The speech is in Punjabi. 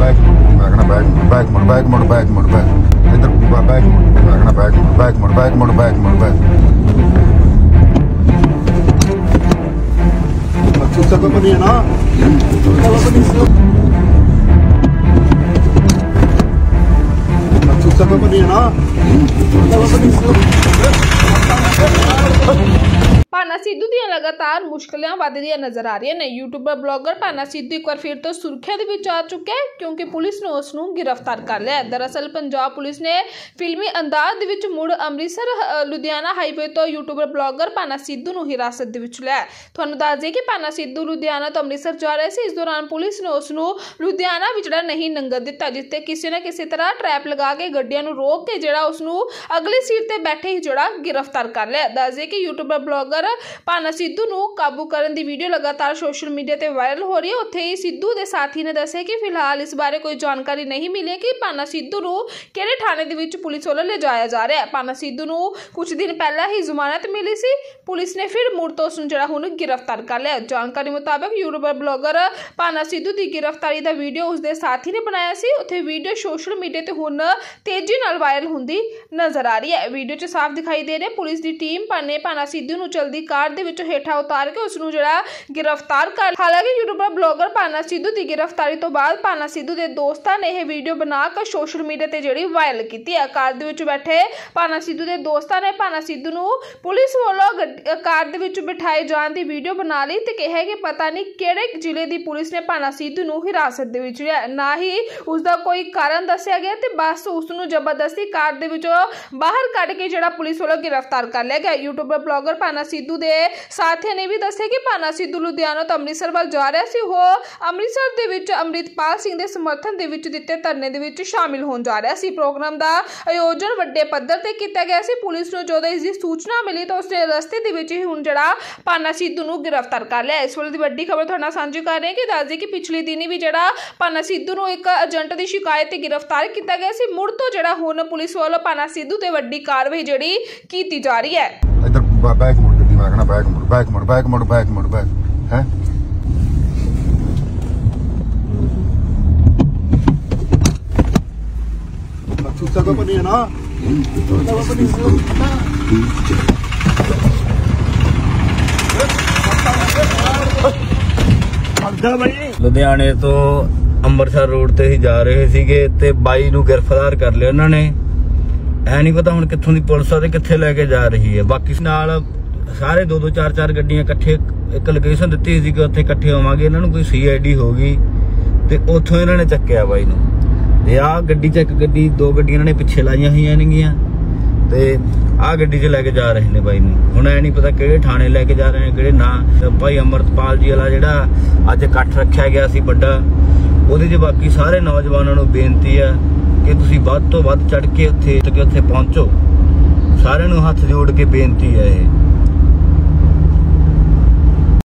ਬੈਕ ਮੈਂ ਕਹਣਾ ਬੈਕ ਬੈਕ ਮੁੜ ਬੈਕ ਮੁੜ ਬੈਕ ਮੁੜ ਬੈਕ ਇਧਰ ਬੈਕ ਮੈਂ ਕਹਣਾ ਬੈਕ ਬੈਕ ਮੁੜ ਬੈਕ ਮੁੜ ਬੈਕ ਮੁੜ back Maciusia ko pa niya na. Kala pa niya. Maciusia ko pa niya Bhana Sidhu ਦੀਆਂ ਲਗਾਤਾਰ ਮੁਸ਼ਕਲਾਂ ਵੱਧਦੀਆਂ ਨਜ਼ਰ ਆ ਰਹੀਆਂ ਨੇ। ਯੂਟਿਊਬਰ ਬਲੌਗਰ ਭਾਨਾ ਸਿੱਧੂ ਇੱਕ ਵਾਰ ਫਿਰ ਤੋਂ ਸੁਰੱਖਿਆ ਦੇ ਵਿੱਚ ਆ ਚੁੱਕਿਆ ਹੈ ਕਿਉਂਕਿ ਪੁਲਿਸ ਨੇ ਉਸ ਨੂੰ ਗ੍ਰਿਫਤਾਰ ਕਰ ਲਿਆ ਹੈ। ਦਰਅਸਲ ਪੰਜਾਬ ਪੁਲਿਸ ਨੇ ਫਿਲਮੀ ਅੰਦਾਜ਼ ਦੇ ਵਿੱਚ ਮੁੜ ਅੰਮ੍ਰਿਤਸਰ ਲੁਧਿਆਣਾ ਹਾਈਵੇ ਤੋਂ ਯੂਟਿਊਬਰ ਬਲੌਗਰ ਭਾਨਾ ਸਿੱਧੂ ਨੂੰ ਹਿਰਾਸਤ ਦੇ ਵਿੱਚ ਲਿਆ ਤੁਹਾਨੂੰ ਦੱਸ ਦਈਏ ਕਿ ਭਾਨਾ ਸਿੱਧੂ ਲੁਧਿਆਣਾ ਤੋਂ ਅੰਮ੍ਰਿਤਸਰ ਜਾ ਰਿਹਾ ਸੀ। ਇਸ ਦੌਰਾਨ ਪੁਲਿਸ ਨੇ ਉਸ ਨੂੰ ਲੁਧਿਆਣਾ ਵਿੱਚ ਜਿਹੜਾ ਨਹੀਂ ਲੰਘਣ ਦਿੱਤਾ, ਜਿਸ ਤੇ ਕਿਸੇ ਨਾ ਕਿਸੇ ਤਰ੍ਹਾਂ ਟਰੈਪ ਲਗਾ ਕੇ ਗੱਡੀਆਂ ਨੂੰ ਰੋਕ ਕੇ ਜਿਹੜਾ ਉਸ ਨੂੰ ਅਗਲੀ ਸੀਟ ਤੇ ਬੈਠੇ ਹੀ ਜਿਹੜਾ ਗ੍ਰਿਫਤਾਰ ਕਰ ਲਿਆ ਦੱਸ ਦਈਏ ਕਿ ਯੂਟਿਊਬਰ ਬਲੌਗਰ ਭਾਨਾ ਸਿੱਧੂ ਨੂੰ ਕਾਬੂ ਕਰਨ ਦੀ ਵੀਡੀਓ ਲਗਾਤਾਰ ਸੋਸ਼ਲ ਮੀਡੀਆ ਤੇ ਵਾਇਰਲ ਹੋ ਰਹੀ ਹੈ। ਉੱਥੇ ਹੀ ਸਿੱਧੂ ਦੇ ਸਾਥੀ ਨੇ ਦੱਸਿਆ ਕਿ ਫਿਲਹਾਲ ਇਸ ਬਾਰੇ ਕੋਈ ਜਾਣਕਾਰੀ ਨਹੀਂ ਮਿਲੀ ਕਿ ਭਾਨਾ ਸਿੱਧੂ ਨੂੰ ਕਿਹੜੇ ਥਾਣੇ ਦੇ ਵਿੱਚ ਪੁਲਿਸ ਵੱਲੋਂ ਲਿਜਾਇਆ ਜਾ ਰਿਹਾ ਹੈ। ਭਾਨਾ ਸਿੱਧੂ ਨੂੰ ਕੁਝ ਦਿਨ ਪਹਿਲਾਂ ਹੀ ਜ਼ਮਾਨਤ ਮਿਲੀ ਸੀ। ਪੁਲਿਸ ਨੇ ਫਿਰ ਮੁੜ ਤੋਂ ਉਸ ਨੂੰ ਜਿਹੜਾ ਹੁਣ ਗ੍ਰਿਫਤਾਰ ਕਰ ਲਿਆ। ਜਾਣਕਾਰੀ ਮੁਤਾਬਕ ਯੂਟਿਊਬਰ ਬਲੌਗਰ ਭਾਨਾ ਸਿੱਧੂ ਦੀ ਗ੍ਰਿਫਤਾਰੀ ਦਾ ਵੀਡੀਓ ਉਸਦੇ ਸਾਥੀ ਨੇ ਬਣਾਇਆ ਸੀ। ਉੱਥੇ ਵੀਡੀਓ ਸੋਸ਼ਲ ਮੀਡੀਆ ਤੇ ਹੁਣ ਤੇਜ਼ੀ ਨਾਲ ਵਾਇਰਲ ਹੁੰਦੀ ਨਜ਼ਰ ਆ ਰਹੀ ਹੈ। ਵੀਡੀਓ 'ਚ ਸਾਫ਼ ਦਿਖਾਈ ਦੇ ਰਿਹਾ ਪੁਲਿਸ ਦੀ ਟੀਮ ਭਾਨੇ ਭਾਨਾ ਸਿੱਧੂ ਨੂੰ ਚਲਦੀ ਕਾਰ ਦੇ ਵਿੱਚੋਂ ਹੇਠਾਂ ਉਤਾਰ ਕੇ ਉਸ ਨੂੰ ਜਿਹੜਾ ਗ੍ਰਿਫਤਾਰ ਕਰ ਹਾਲਾਂਕਿ ਯੂਟਿਊਬਰ, ਬਲੌਗਰ ਭਾਨਾ ਸਿੱਧੂ ਦੀ ਗ੍ਰਿਫਤਾਰੀ ਤੋਂ ਬਾਅਦ ਭਾਨਾ ਸਿੱਧੂ ਦੇ ਦੋਸਤਾਂ ਨੇ ਇਹ ਵੀਡੀਓ ਬਣਾ ਕੇ ਸੋਸ਼ਲ ਮੀਡੀਆ ਤੇ ਜਿਹੜੀ ਵਾਇਰਲ ਕੀਤੀ ਹੈ। ਕਾਰ ਦੇ ਵਿੱਚ ਬੈਠੇ ਭਾਨਾ ਸਿੱਧੂ ਦੇ ਦੋਸਤਾਂ ਨੇ ਭਾਨਾ ਸਿੱਧੂ ਨੂੰ ਪੁਲਿਸ ਵੱਲੋਂ ਕਾਰ ਦੇ ਵਿੱਚ ਬਿਠਾਏ ਜਾਣ ਦੀ ਵੀਡੀਓ ਬਣਾ ਲਈ ਤੇ ਕਿਹਾ ਕਿ ਪਤਾ ਨਹੀਂ ਕਿਹੜੇ ਜ਼ਿਲ੍ਹੇ ਦੀ ਪੁਲਿਸ ਨੇ ਭਾਨਾ ਸਿੱਧੂ ਨੂੰ ਹਿਰਾਸਤ ਦੇ ਵਿੱਚ ਲਿਆ। ਨਾ ਹੀ ਉਸ ਦਾ ਕੋਈ ਕਾਰਨ ਦੱਸਿਆ ਗਿਆ ਤੇ ਬਸ ਉਸ ਨੂੰ ਜ਼ਬਰਦਸਤੀ ਕਾਰ ਦੇ ਵਿੱਚੋਂ ਬਾਹਰ ਕੱਢ ਕੇ ਜਿਹੜਾ ਪੁਲਿਸ ਵੱਲੋਂ ਗ੍ਰਿਫਤਾਰ ਕਰ ਲਿਆ ਗਿਆ। ਯੂਟਿਊਬਰ, ਬਲੌਗਰ ਭਾਨਾ ਸਿੱਧੂ ਦੇ। ਸਾਥੀਆਂ ਨੇ ਵੀ ਦੱਸਿਆ ਕਿ ਭਾਨਾ ਸਿੱਧੂ ਲੁਧਿਆਣਾ ਤੋਂ ਅੰਮ੍ਰਿਤਸਰ ਵੱਲ ਜਾ ਰਿਹਾ ਸੀ। ਉਹ ਅੰਮ੍ਰਿਤਸਰ ਦੇ ਵਿੱਚ ਅੰਮ੍ਰਿਤਪਾਲ ਸਿੰਘ ਦੇ ਸਮਰਥਨ ਦੇ ਵਿੱਚ ਦਿੱਤੇ ਧਰਨੇ ਦੇ ਵਿੱਚ ਸ਼ਾਮਿਲ ਹੋਣ ਜਾ ਰਿਹਾ ਸੀ। ਪ੍ਰੋਗਰਾਮ ਦਾ ਆਯੋਜਨ ਵੱਡੇ ਪੱਧਰ ਤੇ ਕੀਤਾ ਗਿਆ ਸੀ। ਪੁਲਿਸ ਨੂੰ ਜਦੋਂ ਇਸ ਦੀ ਸੂਚਨਾ ਮਿਲੀ ਤਾਂ ਉਸਨੇ ਰਸਤੇ ਦੇ ਵਿੱਚ ਹੀ ਹੁਣ ਜਿਹੜਾ ਭਾਨਾ ਸਿੱਧੂ ਨੂੰ ਗ੍ਰਿਫਤਾਰ ਕਰ ਲਿਆ। ਇਸ ਵੇਲੇ ਦੀ ਵੱਡੀ ਖਬਰ ਤੁਹਾਡੇ ਨਾਲ ਸਾਂਝੀ ਕਰ ਰਹੇ ਹਾਂ ਕਿ ਦੱਸਦੇ ਕਿ ਪਿਛਲੇ ਦਿਨੀ ਵੀ ਜਿਹੜਾ ਭਾਨਾ ਸਿੱਧੂ ਨੂੰ ਇੱਕ ਏਜੰਟ ਦੀ ਸ਼ਿਕਾਇਤ ਤੇ ਗ੍ਰਿਫਤਾਰ ਕੀਤਾ ਗਿਆ ਸੀ। ਮੁੜ ਤੋਂ ਜਿਹੜਾ ਹੁਣ ਪੁਲਿਸ ਵੱਲੋਂ ਭਾਨਾ ਸਿੱਧੂ ਤੇ ਵੱਡੀ ਕਾਰਵਾਈ ਜਿਹੜੀ ਕੀਤੀ ਜਾ ਰਹੀ ਹੈ। ਇਧਰ ਬੈਕ ਮੁੜ ਮੈਂ ਕਹਣਾ ਬੈਕ ਮੁੜ ਬੈਕ ਮੁੜ ਬੈਕ ਮੁੜ ਬੈਕ ਮੁੜ ਬੈਕ। ਹੈ? ਲੁਧਿਆਣੇ ਤੋਂ ਅੰਮ੍ਰਿਤਸਰ ਰੋਡ ਤੇ ਹੀ ਜਾ ਰਹੇ ਸੀਗੇ ਤੇ ਬਾਈ ਨੂੰ ਗ੍ਰਿਫਤਾਰ ਕਰ ਲਿਆ ਉਹਨਾਂ ਨੇ। ਐ ਨਹੀਂ ਪਤਾ ਹੁਣ ਕਿੱਥੋਂ ਦੀ ਪੁਲਿਸ ਆ ਤੇ ਕਿੱਥੇ ਲੈ ਕੇ ਜਾ ਰਹੀ ਹੈ। ਬਾਕੀ ਨਾਲ ਸਾਰੇ ਦੋ ਦੋ ਚਾਰ ਚਾਰ ਗੱਡੀਆਂ ਇਕੱਠੇ ਇੱਕ ਲੋਕੇਸ਼ਨ ਦਿੱਤੀ ਸੀ ਕਿ ਉੱਥੇ ਇਕੱਠੇ ਹੋਵਾਂਗੇ। ਇਹਨਾਂ ਨੂੰ ਕੋਈ ਸੀਆਈਡੀ ਹੋ ਗਈ ਤੇ ਉੱਥੋਂ ਇਹਨਾਂ ਨੇ ਚੱਕਿਆ ਬਾਈ ਨੂੰ। ਤੇ ਆਹ ਗੱਡੀ ਚ ਗੱਡੀ, ਦੋ ਗੱਡੀਆਂ ਇਹਨਾਂ ਨੇ ਪਿੱਛੇ ਲਾਈਆਂ ਹੋਈਆਂ ਨੇਗੀਆਂ ਤੇ ਆਹ ਗੱਡੀ 'ਚ ਲੈ ਕੇ ਜਾ ਰਹੇ ਨੇ ਬਾਈ ਨੂੰ। ਹੁਣ ਐ ਨਹੀਂ ਪਤਾ ਕਿਹੜੇ ਥਾਣੇ ਲੈ ਕੇ ਜਾ ਰਹੇ ਨੇ, ਕਿਹੜੇ ਨਾ। ਭਾਈ ਅਮਰਤਪਾਲ ਜੀ ਵਾਲਾ ਜਿਹੜਾ ਅੱਜ ਇਕੱਠ ਰੱਖਿਆ ਗਿਆ ਸੀ ਵੱਡਾ, ਉਹਦੇ 'ਚ ਬਾਕੀ ਸਾਰੇ ਨੌਜਵਾਨਾਂ ਨੂੰ ਬੇਨਤੀ ਆ ਕਿ ਤੁਸੀਂ ਵੱਧ ਤੋਂ ਵੱਧ ਚੜ ਕੇ ਉੱਥੇ ਤੇ ਉੱਥੇ ਪਹੁੰਚੋ। ਸਾਰਿਆਂ ਨੂੰ ਹੱਥ ਜੋੜ ਕੇ ਬੇਨਤੀ ਹੈ ਇਹ।